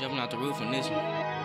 Jumping out the roof on this one.